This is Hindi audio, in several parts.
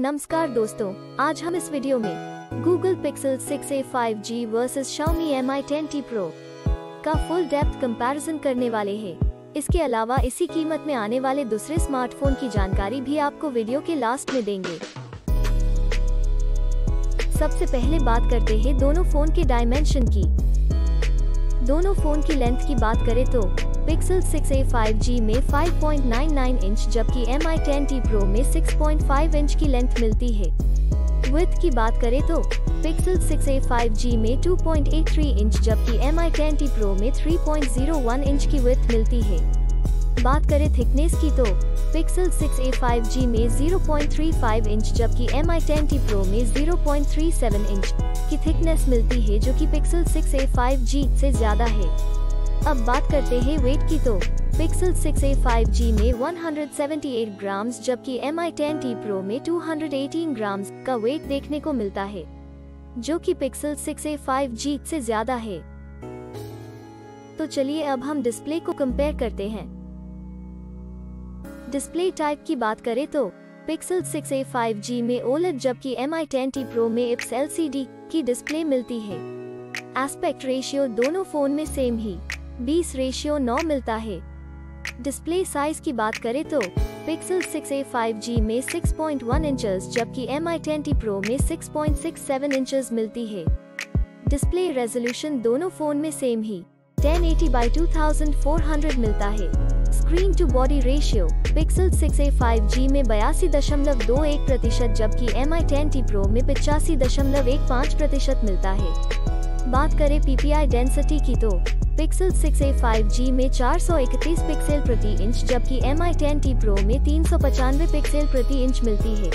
नमस्कार दोस्तों, आज हम इस वीडियो में Google Pixel 6a 5G versus Xiaomi Mi 10T Pro का फुल डेप्थ कंपैरिजन करने वाले हैं। इसके अलावा इसी कीमत में आने वाले दूसरे स्मार्टफ़ोन की जानकारी भी आपको वीडियो के लास्ट में देंगे सबसे पहले बात करते हैं दोनों फ़ोन के डायमेंशन की दोनों फ़ोन की लेंथ की बात करें तो पिक्सल 6a 5G में 5.99 इंच, जबकि Mi 10T Pro में 6.5 इंच की लेंथ मिलती है। विथ की बात करें तो पिक्सल 6a 5G में 2.83 इंच, जबकि Mi 10T Pro में 3.01 इंच की विथ मिलती है। बात करें थिकनेस की तो पिक्सल 6a 5G में 0.35 इंच, जबकि Mi 10T Pro में 0.37 इंच की थिकनेस मिलती है, जो कि पिक्सल 6a 5G से ज़्यादा है। अब बात करते हैं वेट की तो। पिक्सल 6a 5G में 178 ग्राम्स जबकि Mi 10T Pro में 218 ग्राम्स का वेट देखने को मिलता है, जो कि पिक्सल 6a 5G से ज़्यादा है। तो चलिए अब हम डिस्प्ले को कंपेयर करते हैं। डिस्प्ले टाइप की बात करें तो पिक्सल 6a 5G में OLED जबकि Mi 10T Pro में IPS LCD की डिस्प्ले मिलती है। एस्पेक्ट रेशियो दोनों फ़ोन में सेम ही। 20 रेशियो नौ मिलता है। डिस्प्ले साइज़ की बात करें तो पिक्सल 6a 5G में 6.1 इंचेस, जबकि Mi 10T Pro में 6.67 इंचेस मिलती है। डिस्प्ले रेजोल्यूशन दोनों फ़ोन में सेम ही। 1080 बाई 2400 मिलता है। Screen to body ratio Pixel 6a 5G में बयासी दशमलव दो एक प्रतिशत, जबकि एम Mi 10T Pro में पिचासी दशमलव एक पाँच प्रतिशत मिलता है। बात करें पीपीआई डेंसिटी की तो। पिक्सल 6a 5G में 431 पिक्सल प्रति इंच, जबकि Mi 10T Pro में तीन पिक्सल प्रति इंच मिलती है।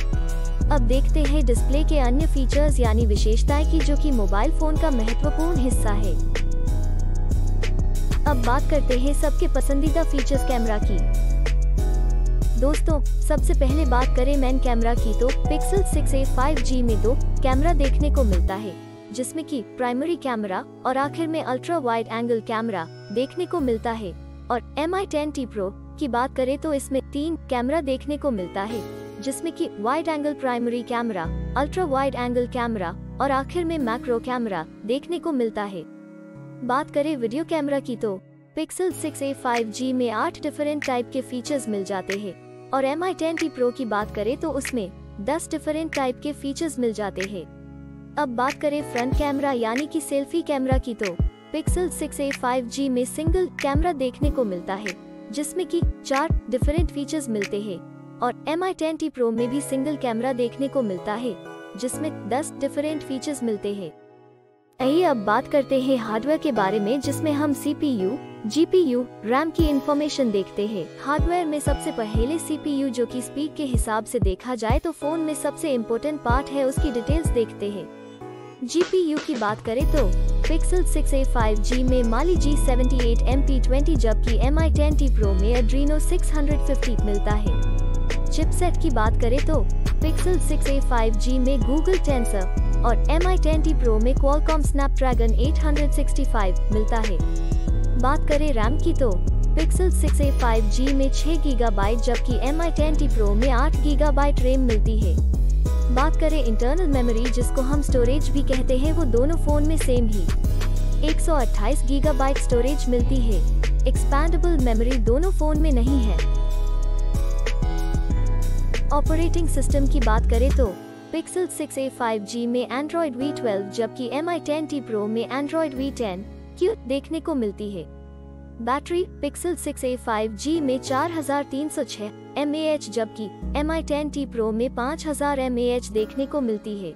अब देखते हैं डिस्प्ले के अन्य फीचर्स यानी विशेषताएँ की, जो कि मोबाइल फ़ोन का महत्वपूर्ण हिस्सा है। अब बात करते हैं सबके पसंदीदा फीचर्स कैमरा की। दोस्तों, सबसे पहले बात करें मैन कैमरा की तो पिक्सल 6a 5G में दो कैमरा देखने को मिलता है। जिसमें कि प्राइमरी कैमरा और आखिर में अल्ट्रा वाइड एंगल कैमरा देखने को मिलता है और Mi 10T प्रो की बात करें तो इसमें तीन कैमरा देखने को मिलता है, जिसमें कि wide angle primary camera ultra wide angle camera और आखिर में मैक्रो कैमरा देखने को मिलता है। बात करें वीडियो कैमरा की तो पिक्सल 6a 5G में आठ डिफरेंट टाइप के फीचर्स मिल जाते हैं और Mi 10T प्रो की बात करें तो उसमें 10 डिफरेंट टाइप के फीचर्स मिल जाते हैं। अब बात करें फ्रंट कैमरा यानी कि सेल्फी कैमरा की तो। पिक्सल 6a 5G में सिंगल कैमरा देखने को मिलता है जिसमें कि चार डिफरेंट फीचर्स मिलते हैं और Mi 10T Pro में भी सिंगल कैमरा देखने को मिलता है जिसमें 10 डिफरेंट फीचर्स मिलते हैं। यही अब बात करते हैं हार्डवेयर के बारे में जिसमें हम CPU, GPU, रैम की इंफॉर्मेशन देखते हैं। हार्डवेयर में सबसे पहले CPU जो कि स्पीड के हिसाब से देखा जाए तो फ़ोन में सबसे इम्पोर्टेंट पार्ट है उसकी डिटेल्स देखते हैं। GPU की बात करें तो पिक्सल 6a 5G में माली G78 MP20 जबकि Mi 10T Pro में Adreno 650 मिलता है। चिपसेट की बात करें तो पिक्सल 6a 5G में Google Tensor और Mi 10T Pro में Qualcomm Snapdragon 865 मिलता है। बात करें रैम की तो पिक्सल 6a 5G में 6 गीगाबाइट जबकि Mi 10T Pro में 8 गीगाबाइट रैम मिलती है। बात करें इंटरनल मेमोरी जिसको हम स्टोरेज भी कहते हैं, वो दोनों फ़ोन में सेम ही। 128 गीगाबाइट स्टोरेज मिलती है। एक्सपैंडेबल मेमोरी दोनों फ़ोन में नहीं है। ऑपरेटिंग सिस्टम की बात करें तो पिक्सल 6a 5G में Android V12 जबकि Mi 10T Pro में Android V10 क्यू देखने को मिलती है। बैटरी पिक्सल 6a 5G में 4306 mAh जबकि Mi 10T Pro में 5000 mAh देखने को मिलती है।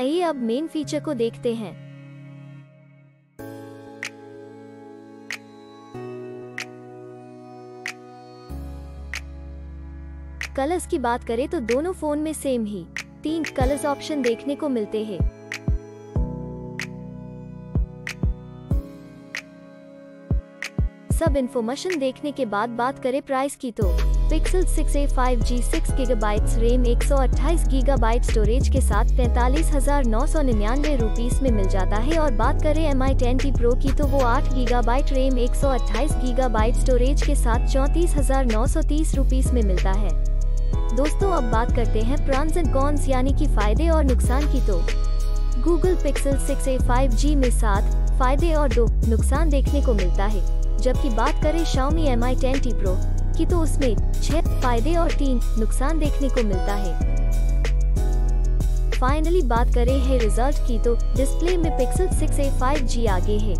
आइए अब मेन फीचर को देखते हैं। कलर्स की बात करें तो दोनों फ़ोन में सेम ही। तीन कलर्स ऑप्शन देखने को मिलते हैं। सब इन्फॉर्मेशन देखने के बाद बात करें प्राइस की तो। Pixel 6a 5G 6 gigabytes RAM 128 gigabyte storage के साथ तैतालीस हज़ार नौ सौ निन्यानवे रूपीज में मिल जाता है और बात करें Mi 10T Pro की तो वो 8 गीगाबाइट रैम 128 गीगाबाइट स्टोरेज के साथ चौंतीस हज़ार नौ सौ तीस रूपीज में मिलता है। दोस्तों, अब बात करते हैं प्रॉन्स एंड कॉन्स यानी कि फ़ायदे और नुकसान की तो। गूगल पिक्सल 6a 5G में सात फ़ायदे और दो नुकसान देखने को मिलता है। जबकि बात करें Xiaomi Mi 10T Pro, की तो उसमें छह फ़ायदे और तीन नुकसान देखने को मिलता है। फाइनली बात करें है रिज़ल्ट की तो डिस्प्ले में पिक्सल 6a 5G आगे है।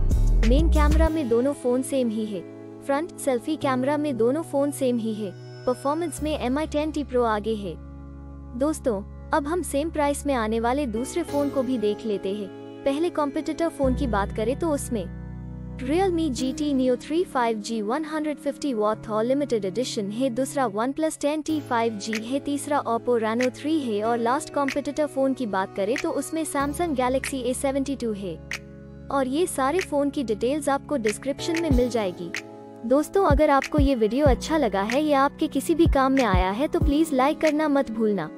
मेन कैमरा में दोनों फ़ोन सेम ही है। फ्रंट सेल्फी कैमरा में दोनों फ़ोन सेम ही है। परफॉर्मेंस में M I ten T Pro आगे है। दोस्तों, अब हम सेम प्राइस में आने वाले दूसरे फ़ोन को भी देख लेते हैं। पहले कॉम्पिटिटर फ़ोन की बात करें तो उसमें Realme GT Neo 3 5G 150 Watt और लिमिटेड एडिशन है, दूसरा OnePlus 10T 5G है, तीसरा Oppo Reno 3 है और लास्ट कॉम्पिटिटर फ़ोन की बात करें तो उसमें Samsung Galaxy A72 है। और ये सारे फ़ोन की डिटेल्स आपको डिस्क्रिप्शन में मिल जाएगी। दोस्तों, अगर आपको ये वीडियो अच्छा लगा है या आपके किसी भी काम में आया है तो प्लीज़ लाइक करना मत भूलना।